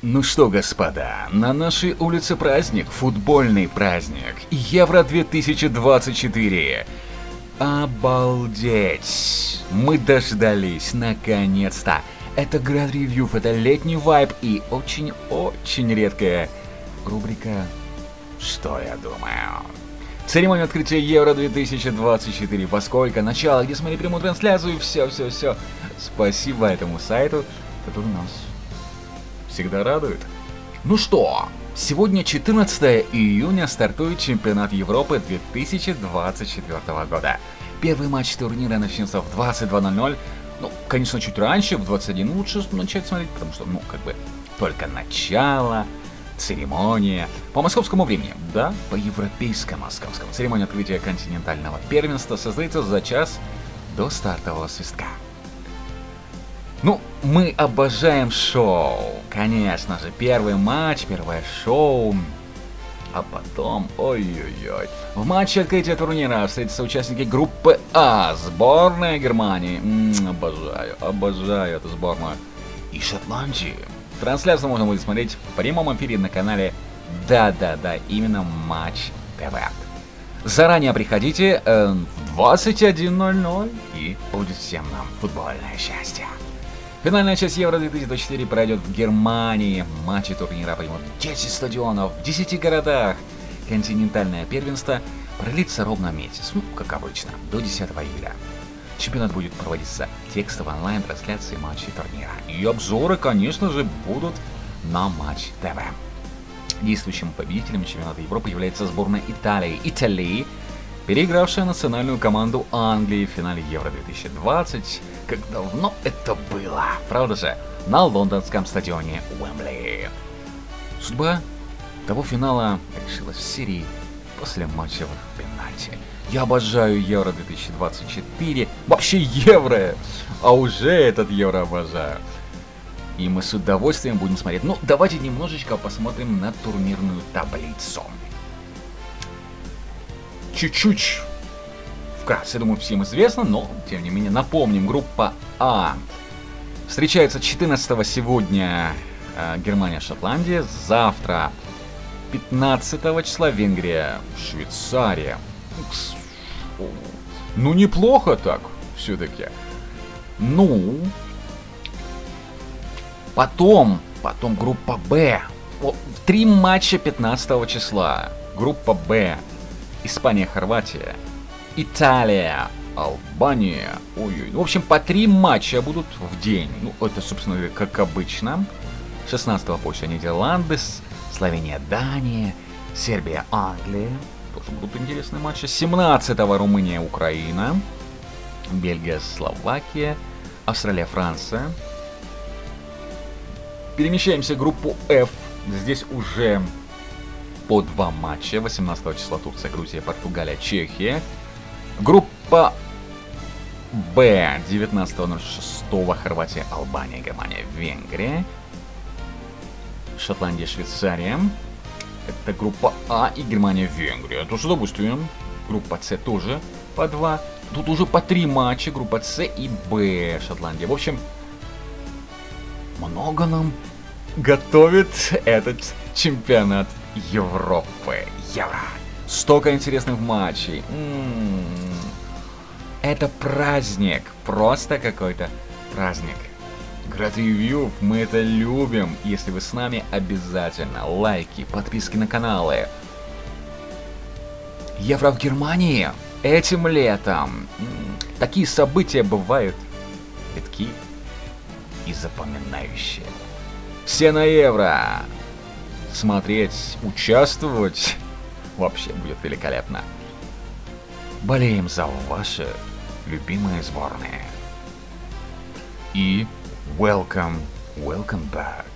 Ну что, господа, на нашей улице праздник, футбольный праздник, Евро 2024. Обалдеть! Мы дождались, наконец-то! Это Град Ревью, это летний вайб и очень-очень редкая рубрика «Что я думаю?». Церемония открытия Евро 2024, поскольку начало, где смотри прямую трансляцию, все-все-все. Спасибо этому сайту, который нас всегда радует. Ну что, сегодня 14 июня стартует чемпионат Европы 2024 года. Первый матч турнира начнется в 22.00. Ну, конечно, чуть раньше, в 21 лучше начать смотреть, потому что, ну, как бы, только начало, церемония. По московскому времени, да, по европейскому московскому. Церемония открытия континентального первенства состоится за час до стартового свистка. Ну, мы обожаем шоу. Конечно же, первый матч, первое шоу. А потом, ой-ой-ой. В матче открытия турнира встретятся участники группы А. Сборная Германии. М-м, обожаю, обожаю эту сборную. И Шотландии. Трансляцию можно будет смотреть в прямом эфире на канале Да-да-да, именно Матч ТВ. Заранее приходите э, в 21.00 и будет всем нам футбольное счастье. Финальная часть Евро-2024 пройдет в Германии. Матчи турнира примут 10 стадионов в 10 городах. Континентальное первенство продлится ровно месяц, ну, как обычно, до 10 июля. Чемпионат будет проводиться текстовой онлайн-трансляции матчей турнира. И обзоры, конечно же, будут на Матч ТВ. Действующим победителем чемпионата Европы является сборная Италии. Италии, переигравшая национальную команду Англии в финале Евро 2020. Как давно это было, правда же? На лондонском стадионе Уэмбли. Судьба того финала решилась в Сирии после матча в пенальти. Я обожаю Евро 2024. Вообще Евро! А уже этот Евро обожаю. И мы с удовольствием будем смотреть. Ну, давайте немножечко посмотрим на турнирную таблицу. Чуть-чуть вкратце, думаю, всем известно, но, тем не менее, напомним. Группа А встречается 14 сегодня э, Германия, Шотландия. Завтра 15 числа Венгрия, Швейцария. Ну, неплохо так, все-таки. Ну, потом, потом группа Б. Три матча 15 числа. Группа Б. Испания, Хорватия. Италия, Албания. Ой-ой. В общем, по три матча будут в день. Ну, это, собственно, как обычно. 16 по Нидерланды, Словения, Дания, Сербия, Англия. Тоже будут интересные матчи. 17-го Румыния, Украина. Бельгия, Словакия. Австралия, Франция. Перемещаемся в группу F. Здесь уже по два матча. 18 числа Турция, Грузия, Португалия, Чехия. Группа Б. 19.06 Хорватия, Албания, Германия, Венгрия. Шотландия, Швейцария. Это группа А и Германия, Венгрия. Тоже с удовольствием. Группа С тоже по два. Тут уже по три матча. Группа С и Б. Шотландия. В общем, много нам готовит этот чемпионат Европы. Евро. Столько интересных матчей. М-м-м. Это праздник. Просто какой-то праздник. Град Ревью, мы это любим. Если вы с нами, обязательно лайки, подписки на каналы. Евро в Германии этим летом. Такие события бывают редки и запоминающие. Все на евро. Смотреть, участвовать вообще будет великолепно. Болеем за ваши любимые сборные. И welcome, welcome back.